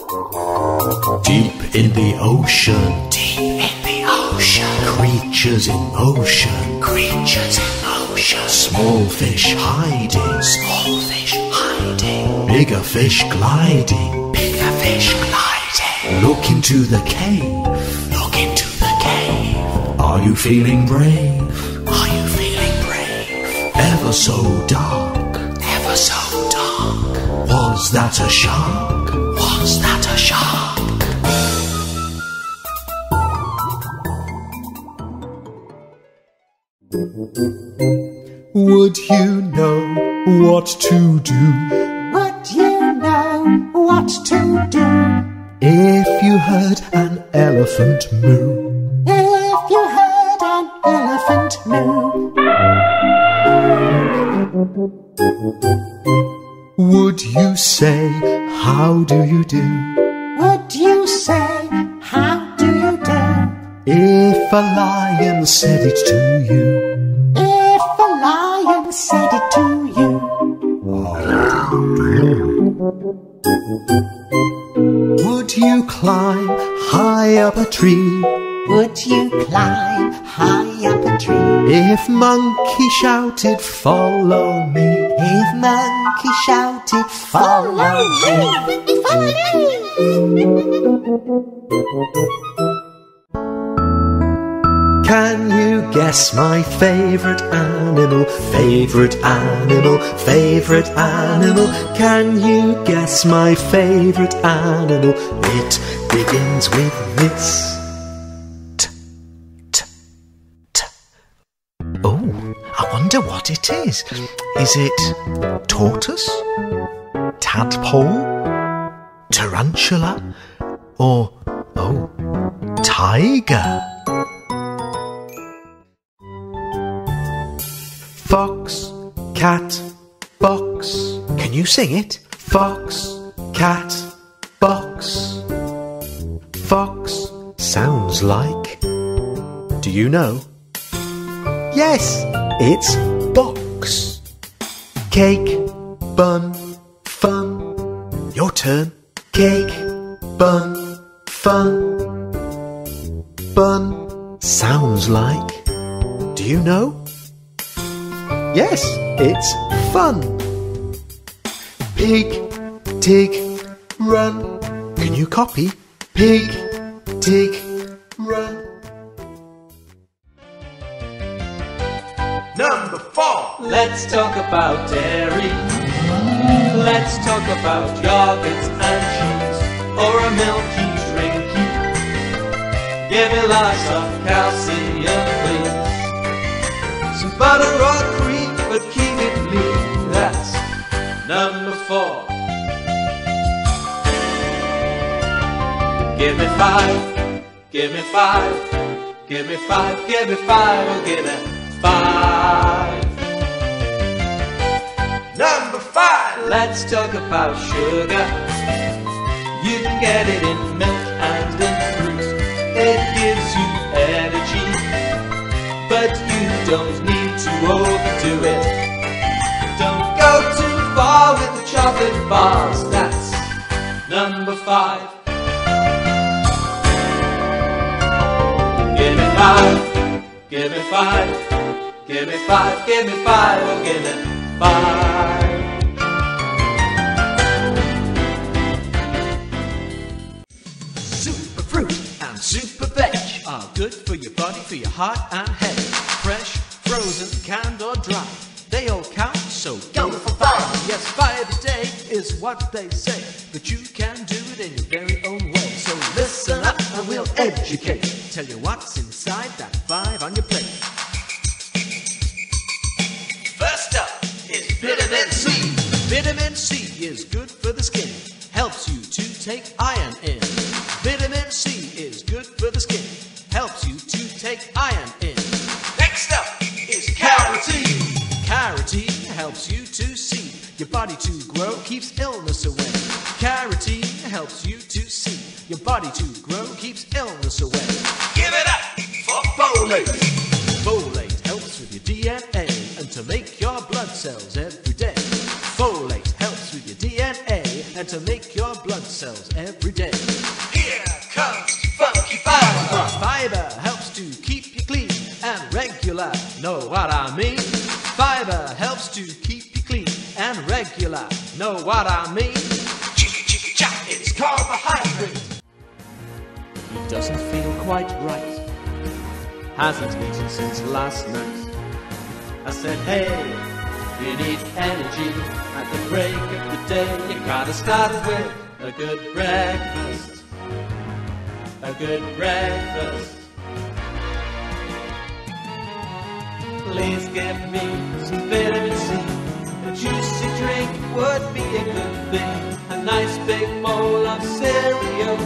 Deep in the ocean. Deep in the ocean. Creatures in motion. Creatures in motion. Small fish hiding. Small fish hiding. Bigger fish gliding. Bigger fish gliding. Look into the cave. Look into the cave. Are you feeling brave? Are you feeling brave? Ever so dark. Ever so dark. Was that a shark? Was that a shark? Would you know what to do Would you know what to do if you heard an elephant moo? if you heard an elephant moo? Would you say, How do you do? You say, How do you do? If a lion said it to you? If a lion said it to you? Would you climb high up a tree? Would you climb high up a tree? If monkey shouted, Follow me? If monkey shouted, Follow me! Follow Can you guess my favorite animal? Favorite animal, favorite animal. Can you guess my favorite animal? It begins with this. T, t, t. Oh, I wonder what it is. Is it tortoise? Tadpole? Tarantula? Or, oh, tiger? Fox, cat, box. Can you sing it? Fox, cat, box. Fox sounds like. Do you know? Yes, it's box. Cake, bun, fun. Your turn. Cake, bun, fun. Bun sounds like. Do you know? Yes, it's fun. Pig, tig, run. Can you copy? Pig, tig, run. Number four. Let's talk about dairy. Let's talk about yogurts and cheese, or a milky drinky. Give me lots of calcium, please. Some butter or cream, but keep it lean. That's number four. Give me five. Give me five. Give me five. Give me five. Oh, give me five. Number five. Let's talk about sugar. You can get it in milk and in fruit. It gives you energy, but you don't need to overdo it. Don't go too far with the chocolate bars. That's number five. Give me five. Give me five. Give me five. Give me five. Oh, give me five. Heart and heavy, Fresh, frozen, canned or dry, they all count, so go for five. Yes, five a day is what they say, but you can do it in your very own way. So listen up and we'll educate. Tell you what's inside that five on your plate. First up is vitamin C. Vitamin C is good for the skin, helps you to take iron in. Vitamin C is take iron in. Next up is carotene. Carotene helps you to see your body to grow, keeps illness away. Carotene helps you to see your body to grow, keeps illness away. Give it up for folate. Folate helps with your DNA and to make your blood cells every day. Folate helps with your DNA and to make your blood cells Know what I mean? Chicka chicka chop, it's carbohydrate. He doesn't feel quite right. Hasn't eaten since last night. I said, hey, you need energy at the break of the day. You gotta start with a good breakfast. A good breakfast. Please give me some would be a good thing. A nice big bowl of cereal.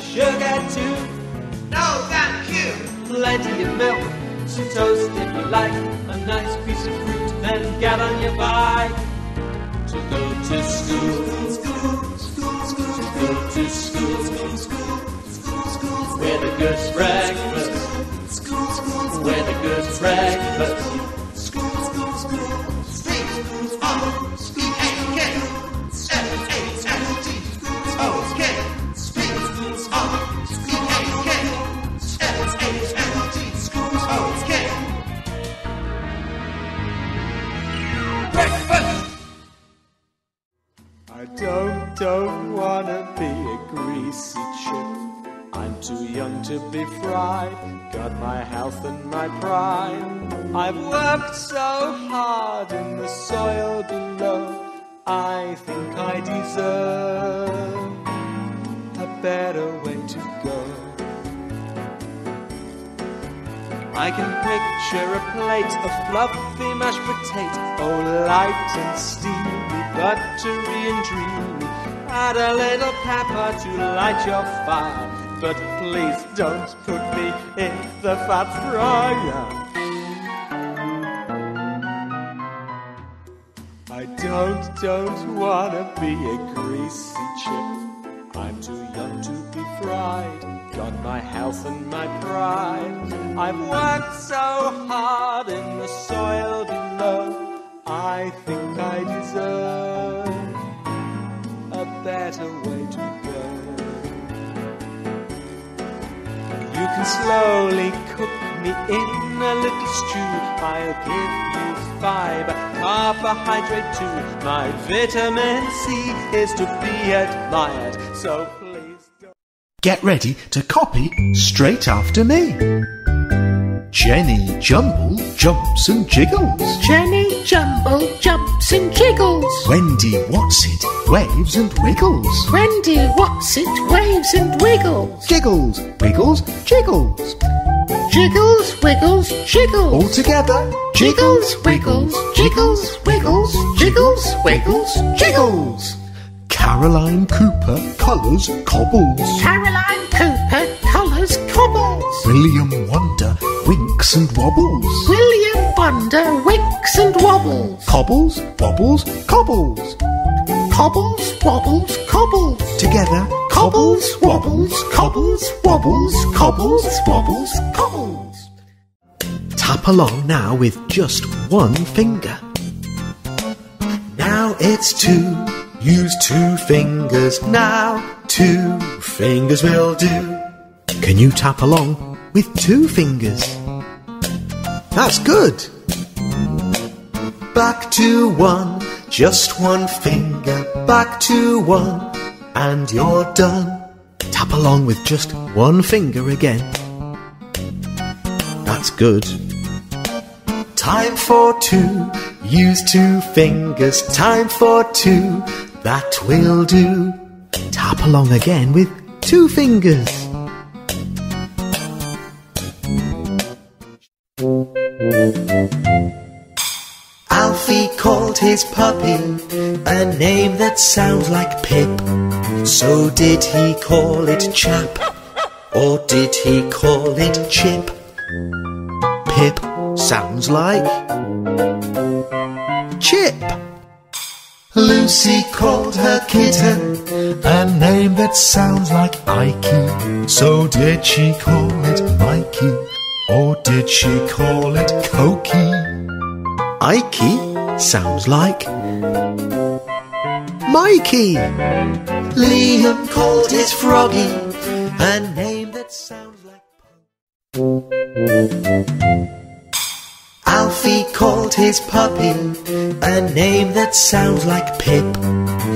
Sugar too. No, thank you. Plenty of milk. Some toast if you like. A nice piece of fruit. Then get on your bike. To go to school. School, school, school, to go to school. With a good breakfast. School, school, with a good breakfast. Health and my pride. I've worked so hard in the soil below. I think I deserve a better way to go. I can picture a plate of fluffy mashed potato, oh light and steamy, buttery and dreamy. Add a little pepper to light your fire, but please don't put me in the fat fryer. I don't, don't wanna be a greasy chip. I'm too young to be fried. Got my health and my pride. I've worked so hard in the soil below. I think I deserve a better Slowly cook me in a little stew. I'll give you fiber, carbohydrate too. My vitamin C is to be admired. So please don't. Get ready to copy straight after me. Jenny Jumble jumps and jiggles. Jenny Jumble jumps and jiggles. Wendy Whatsit waves and wiggles. Wendy Whatsit waves and wiggles. Giggles, wiggles, jiggles. Jiggles, wiggles, jiggles. All together. Jiggles, wiggles, jiggles, wiggles, jiggles, wiggles, jiggles. Caroline Cooper colours cobbles. Caroline Cooper colours cobbles. William Wonder winks and wobbles. William Wonder winks and wobbles. Cobbles, wobbles, cobbles. Cobbles, wobbles, cobbles. Together. Cobbles, wobbles, cobbles, wobbles, cobbles, wobbles, cobbles. Tap along now with just one finger. Now it's two. Use two fingers now. Two fingers will do. Can you tap along with two fingers? That's good. Back to one, just one finger. Back to one, and you're done. Tap along with just one finger again. That's good. Time for two. Use two fingers. Time for two. That will do. Tap along again with two fingers. Alfie called his puppy a name that sounds like Pip. So did he call it Chap? Or did he call it Chip? Pip sounds like Chip. Lucy called her kitten a name that sounds like Ikey. So did she call it Mikey? Or did she call it Cokey? Ikey sounds like Mikey. Liam called his froggy a name that sounds like Alfie called his puppy a name that sounds like Pip.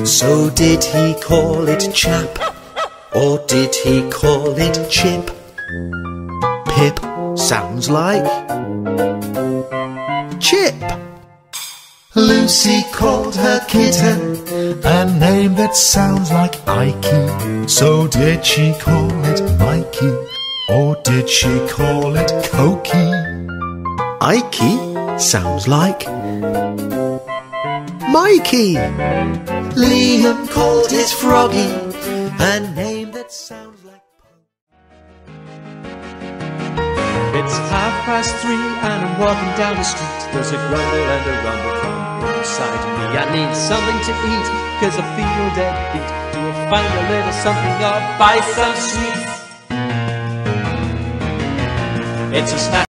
So did he call it Chap? Or did he call it Chip? Pip sounds like Chip. Lucy called her kitten A name that sounds like Ikey. So did she call it Mikey? Or did she call it Cokie? Ikey sounds like Mikey. Liam called his froggy a past three and I'm walking down the street. There's a grumble and a rumble from inside me. I need something to eat, cause I feel dead beat. Do I find a little something or buy some sweets? It's a snack.